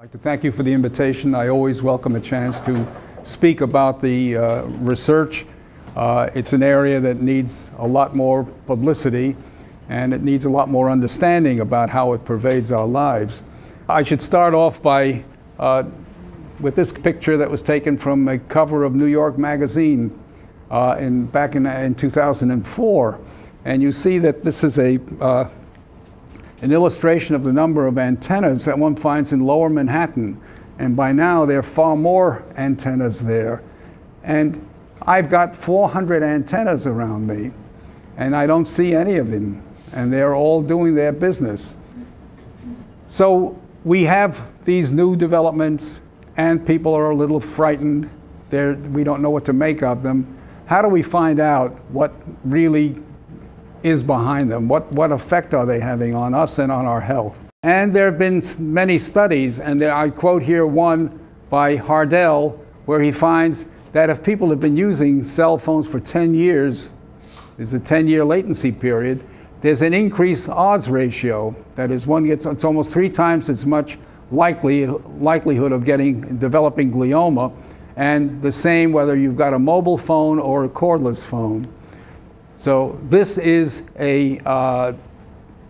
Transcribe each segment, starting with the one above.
I'd like to thank you for the invitation. I always welcome a chance to speak about the uh, research. Uh, it's an area that needs a lot more publicity and it needs a lot more understanding about how it pervades our lives. I should start off by uh, with this picture that was taken from a cover of New York Magazine uh, in, back in, in 2004. And you see that this is a uh, an illustration of the number of antennas that one finds in lower Manhattan. And by now, there are far more antennas there. And I've got 400 antennas around me, and I don't see any of them. And they're all doing their business. So we have these new developments, and people are a little frightened. They're, we don't know what to make of them. How do we find out what really is behind them? What, what effect are they having on us and on our health? And there have been many studies, and there, I quote here one by Hardell, where he finds that if people have been using cell phones for 10 years, there's a 10 year latency period, there's an increased odds ratio. That is, one gets, it's almost three times as much likely, likelihood of getting, developing glioma, and the same whether you've got a mobile phone or a cordless phone. So this is a, uh,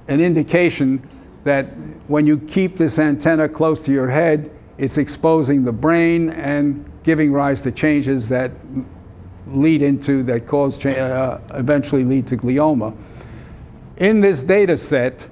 an indication that when you keep this antenna close to your head, it's exposing the brain and giving rise to changes that lead into, that cause, uh, eventually lead to glioma. In this data set,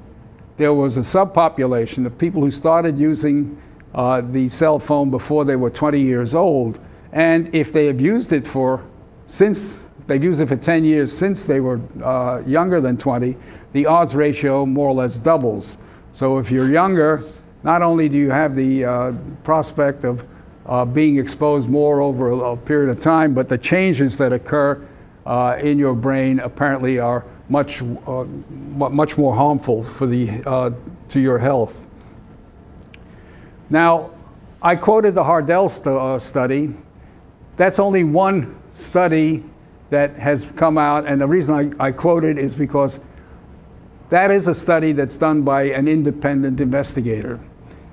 there was a subpopulation of people who started using uh, the cell phone before they were 20 years old. And if they have used it for, since they've used it for 10 years since they were uh, younger than 20, the odds ratio more or less doubles. So if you're younger, not only do you have the uh, prospect of uh, being exposed more over a, a, period of time, but the changes that occur uh, in your brain apparently are much, uh, much more harmful for the, uh, to your health. Now, I quoted the Hardell st study. That's only one study that has come out, and the reason I, I quote it is because that is a study that's done by an independent investigator.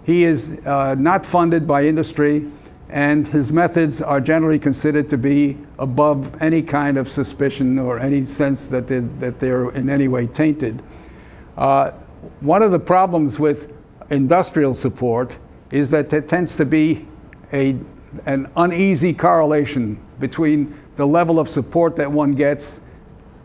He is uh, not funded by industry, and his methods are generally considered to be above any kind of suspicion or any sense that they're, that they're in any way tainted. Uh, one of the problems with industrial support is that there tends to be a, an uneasy correlation between the level of support that one gets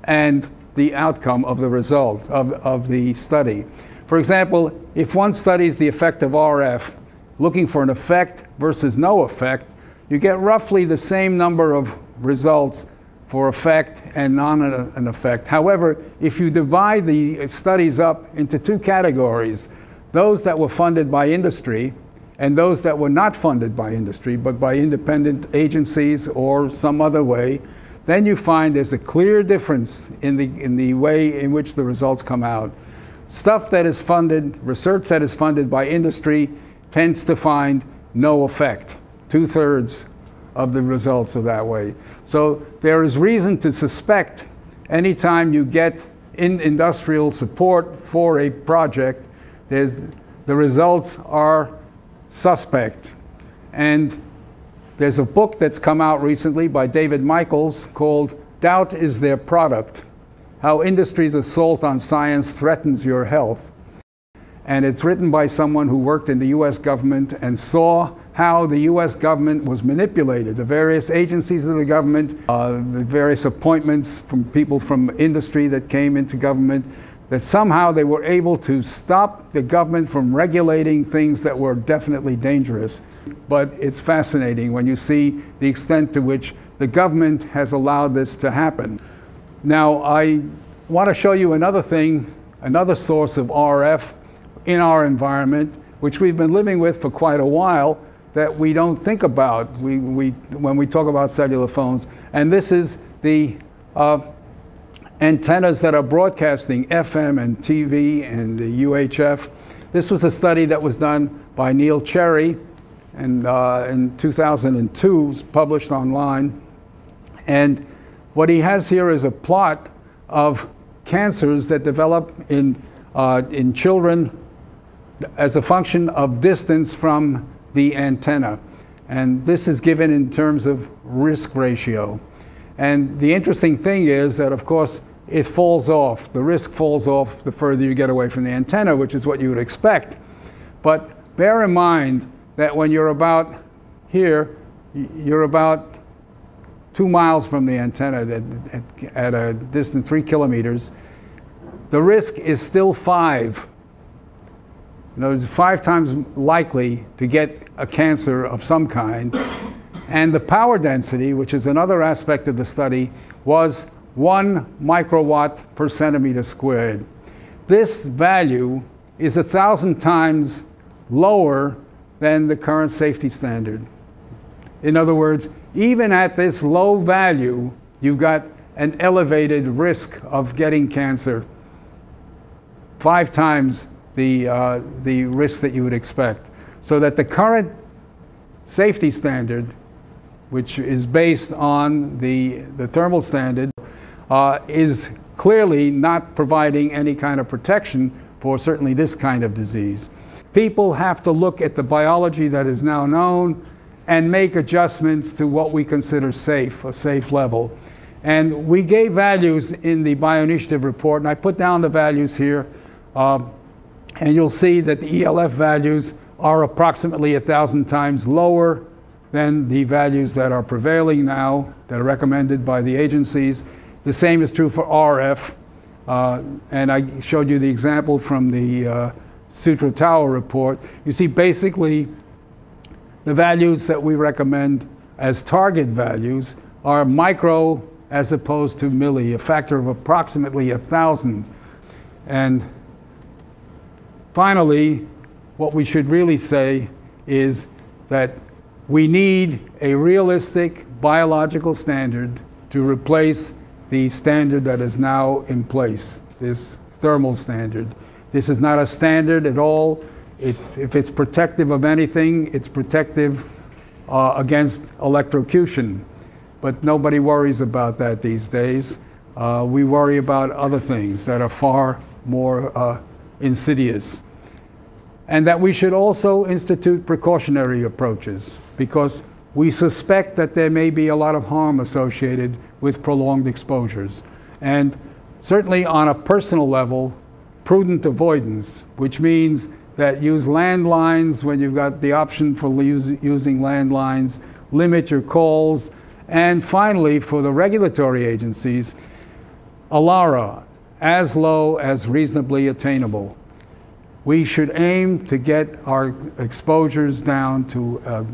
and the outcome of the result of, of the study. For example, if one studies the effect of RF, looking for an effect versus no effect, you get roughly the same number of results for effect and non an effect. However, if you divide the studies up into two categories, those that were funded by industry and those that were not funded by industry, but by independent agencies or some other way, then you find there's a clear difference in the, in the way in which the results come out. Stuff that is funded, research that is funded by industry, tends to find no effect. Two thirds of the results are that way. So there is reason to suspect anytime you get in industrial support for a project, there's, the results are suspect. And there's a book that's come out recently by David Michaels called Doubt is Their Product How Industry's Assault on Science Threatens Your Health. And it's written by someone who worked in the US government and saw how the US government was manipulated. The various agencies of the government, uh, the various appointments from people from industry that came into government, that somehow they were able to stop the government from regulating things that were definitely dangerous. But it's fascinating when you see the extent to which the government has allowed this to happen. Now, I want to show you another thing, another source of RF in our environment, which we've been living with for quite a while, that we don't think about we, we, when we talk about cellular phones. And this is the uh, antennas that are broadcasting FM and TV and the UHF. This was a study that was done by Neil Cherry and, uh, in 2002, published online. And what he has here is a plot of cancers that develop in, uh, in children as a function of distance from the antenna. And this is given in terms of risk ratio. And the interesting thing is that, of course, it falls off. The risk falls off the further you get away from the antenna, which is what you would expect. But bear in mind that when you're about here, you're about two miles from the antenna at, at a distance three kilometers. The risk is still five. You know, it's five times likely to get a cancer of some kind. And the power density, which is another aspect of the study, was one microwatt per centimeter squared. This value is a thousand times lower than the current safety standard. In other words, even at this low value, you've got an elevated risk of getting cancer, five times the, uh, the risk that you would expect. So that the current safety standard, which is based on the, the thermal standard, uh, is clearly not providing any kind of protection for certainly this kind of disease. People have to look at the biology that is now known and make adjustments to what we consider safe, a safe level. And we gave values in the bioinitiative report, and I put down the values here. Uh, and you'll see that the ELF values are approximately a thousand times lower than the values that are prevailing now, that are recommended by the agencies. The same is true for RF. Uh, and I showed you the example from the uh, Sutro Tower report. You see basically the values that we recommend as target values are micro as opposed to milli, a factor of approximately a thousand. And finally, what we should really say is that we need a realistic biological standard to replace the standard that is now in place, this thermal standard. This is not a standard at all. It, if it's protective of anything, it's protective uh, against electrocution. But nobody worries about that these days. Uh, we worry about other things that are far more uh, insidious. And that we should also institute precautionary approaches because we suspect that there may be a lot of harm associated with prolonged exposures. And certainly on a personal level, prudent avoidance, which means that use landlines when you've got the option for use, using landlines, limit your calls, and finally, for the regulatory agencies, ALARA, as low as reasonably attainable. We should aim to get our exposures down to a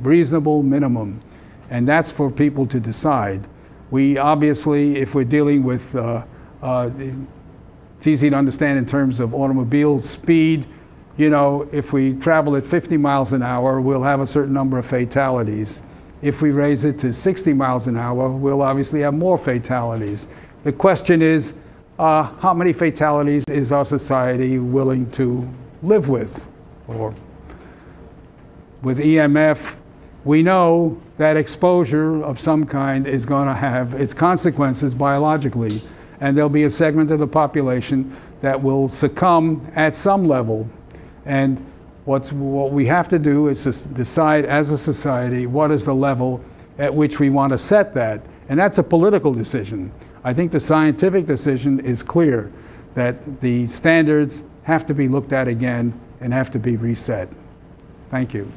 reasonable minimum, and that's for people to decide. We obviously, if we're dealing with, uh, uh, it's easy to understand in terms of automobile speed, you know, if we travel at 50 miles an hour, we'll have a certain number of fatalities. If we raise it to 60 miles an hour, we'll obviously have more fatalities. The question is, uh, how many fatalities is our society willing to live with? Or with EMF, we know that exposure of some kind is going to have its consequences biologically, and there'll be a segment of the population that will succumb at some level. And what's, what we have to do is to decide as a society what is the level at which we want to set that. And that's a political decision. I think the scientific decision is clear that the standards have to be looked at again and have to be reset. Thank you.